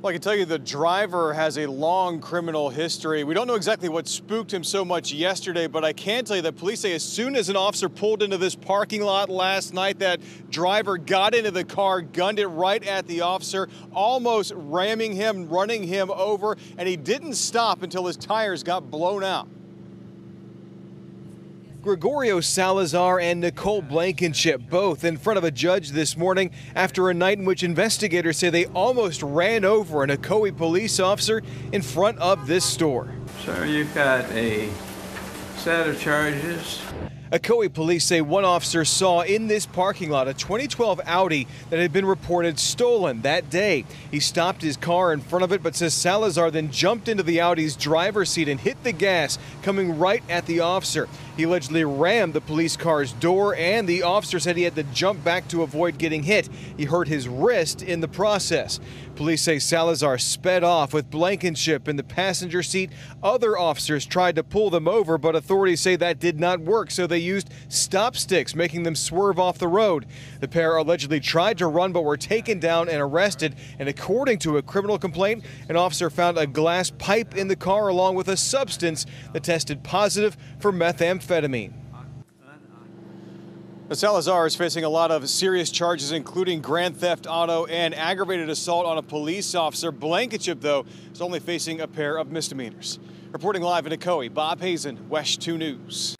Well, I can tell you the driver has a long criminal history. We don't know exactly what spooked him so much yesterday, but I can tell you that police say as soon as an officer pulled into this parking lot last night, that driver got into the car, gunned it right at the officer, almost ramming him, running him over, and he didn't stop until his tires got blown out. Gregorio Salazar and Nicole Blankenship both in front of a judge this morning after a night in which investigators say they almost ran over an Ocoee police officer in front of this store. Sir, you've got a set of charges Ocoee police say one officer saw in this parking lot a 2012 Audi that had been reported stolen that day. He stopped his car in front of it, but says Salazar then jumped into the Audi's driver's seat and hit the gas, coming right at the officer. He allegedly rammed the police car's door, and the officer said he had to jump back to avoid getting hit. He hurt his wrist in the process. Police say Salazar sped off with Blankenship in the passenger seat. Other officers tried to pull them over, but authorities say that did not work, so they they used stop sticks, making them swerve off the road. The pair allegedly tried to run but were taken down and arrested. And according to a criminal complaint, an officer found a glass pipe in the car along with a substance that tested positive for methamphetamine. Salazar is facing a lot of serious charges, including grand theft auto and aggravated assault on a police officer. Blankenship, though, is only facing a pair of misdemeanors. Reporting live in Ocoee, Bob Hazen, WESH 2 News.